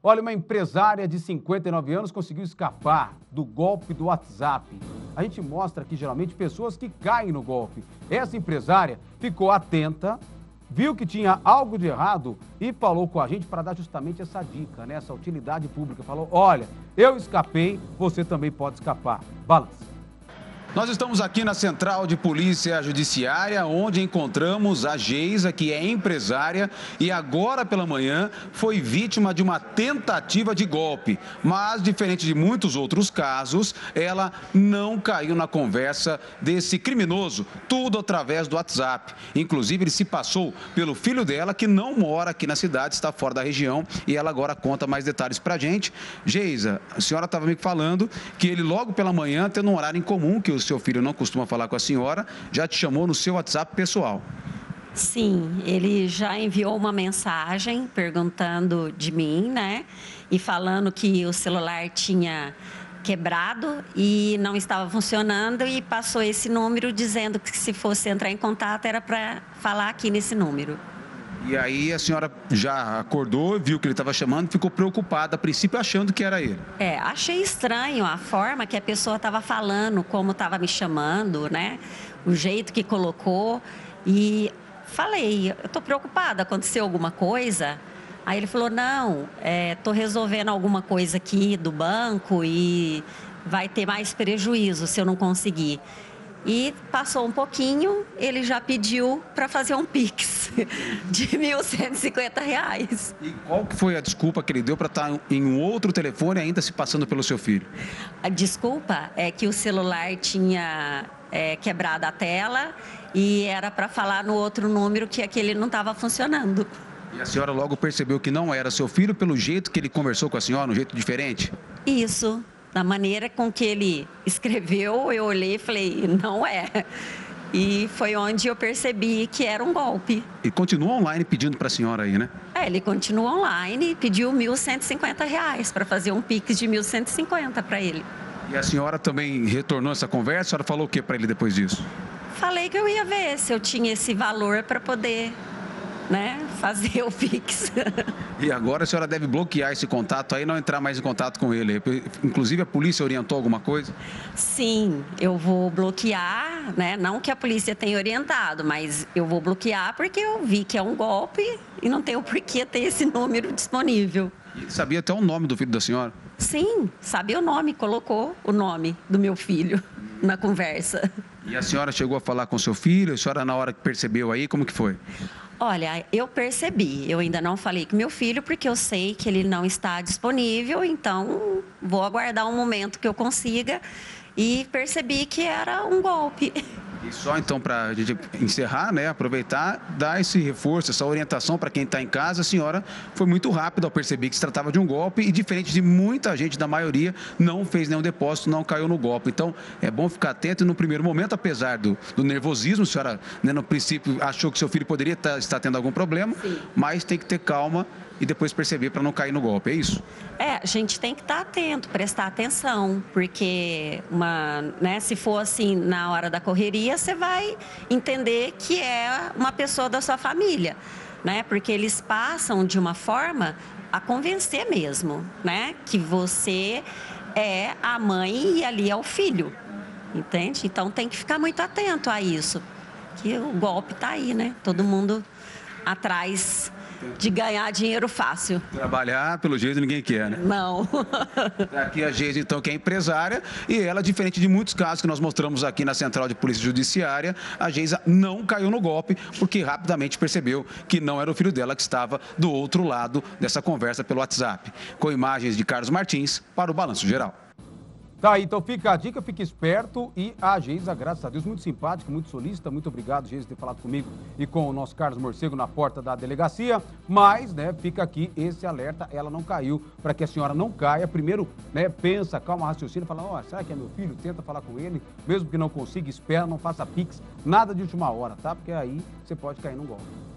Olha, uma empresária de 59 anos conseguiu escapar do golpe do WhatsApp. A gente mostra aqui geralmente pessoas que caem no golpe. Essa empresária ficou atenta, viu que tinha algo de errado e falou com a gente para dar justamente essa dica, né? essa utilidade pública. Falou: olha, eu escapei, você também pode escapar. Balança. Nós estamos aqui na Central de Polícia Judiciária, onde encontramos a Geisa, que é empresária e agora pela manhã foi vítima de uma tentativa de golpe. Mas, diferente de muitos outros casos, ela não caiu na conversa desse criminoso, tudo através do WhatsApp. Inclusive, ele se passou pelo filho dela, que não mora aqui na cidade, está fora da região, e ela agora conta mais detalhes pra gente. Geisa, a senhora estava me falando que ele logo pela manhã, tendo um horário em comum, que o seu filho não costuma falar com a senhora, já te chamou no seu WhatsApp pessoal. Sim, ele já enviou uma mensagem perguntando de mim, né? E falando que o celular tinha quebrado e não estava funcionando e passou esse número dizendo que se fosse entrar em contato era para falar aqui nesse número. E aí a senhora já acordou, viu que ele estava chamando, ficou preocupada, a princípio achando que era ele. É, achei estranho a forma que a pessoa estava falando, como estava me chamando, né? O jeito que colocou. E falei, eu estou preocupada, aconteceu alguma coisa? Aí ele falou, não, estou é, resolvendo alguma coisa aqui do banco e vai ter mais prejuízo se eu não conseguir. E passou um pouquinho, ele já pediu para fazer um Pix de R$ 1.150. E qual foi a desculpa que ele deu para estar tá em um outro telefone ainda se passando pelo seu filho? A desculpa é que o celular tinha é, quebrado a tela e era para falar no outro número que aquele não estava funcionando. E a senhora logo percebeu que não era seu filho pelo jeito que ele conversou com a senhora, um jeito diferente? Isso da maneira com que ele escreveu, eu olhei e falei, não é. E foi onde eu percebi que era um golpe. E continua online pedindo para a senhora aí, né? É, ele continua online e pediu R$ 1.150 para fazer um Pix de R$ 1.150 para ele. E a senhora também retornou essa conversa? A senhora falou o que para ele depois disso? Falei que eu ia ver se eu tinha esse valor para poder né, fazer o Pix. E agora a senhora deve bloquear esse contato aí, não entrar mais em contato com ele. Inclusive a polícia orientou alguma coisa? Sim, eu vou bloquear, né? Não que a polícia tenha orientado, mas eu vou bloquear porque eu vi que é um golpe e não tenho por que ter esse número disponível. E sabia até o nome do filho da senhora? Sim, sabia o nome, colocou o nome do meu filho na conversa. E a senhora chegou a falar com seu filho? A senhora na hora que percebeu aí, como que foi? Olha, eu percebi. Eu ainda não falei com meu filho porque eu sei que ele não está disponível, então vou aguardar um momento que eu consiga e percebi que era um golpe. E só então para a gente encerrar, né, aproveitar, dar esse reforço, essa orientação para quem está em casa, a senhora foi muito rápida ao perceber que se tratava de um golpe e diferente de muita gente, da maioria, não fez nenhum depósito, não caiu no golpe. Então é bom ficar atento e no primeiro momento, apesar do, do nervosismo, a senhora né, no princípio achou que seu filho poderia tá, estar tendo algum problema, Sim. mas tem que ter calma e depois perceber para não cair no golpe, é isso? É, a gente tem que estar tá atento, prestar atenção, porque uma, né, se for assim na hora da correria, você vai entender que é uma pessoa da sua família, né? Porque eles passam de uma forma a convencer mesmo, né, que você é a mãe e ali é o filho. Entende? Então tem que ficar muito atento a isso. Que o golpe está aí, né? Todo mundo atrás de ganhar dinheiro fácil. Trabalhar, pelo jeito, ninguém quer, né? Não. aqui a Geise, então, que é empresária, e ela, diferente de muitos casos que nós mostramos aqui na Central de Polícia Judiciária, a Geisa não caiu no golpe, porque rapidamente percebeu que não era o filho dela que estava do outro lado dessa conversa pelo WhatsApp. Com imagens de Carlos Martins, para o Balanço Geral. Tá então fica a dica, fique esperto. E a Geisa, graças a Deus, muito simpática, muito solícita. Muito obrigado, Geisa, por ter falado comigo e com o nosso Carlos Morcego na porta da delegacia. Mas, né, fica aqui esse alerta, ela não caiu, para que a senhora não caia. Primeiro, né, pensa, calma, raciocínio, fala, ó, oh, será que é meu filho? Tenta falar com ele, mesmo que não consiga, espera, não faça pix, nada de última hora, tá? Porque aí você pode cair num golpe.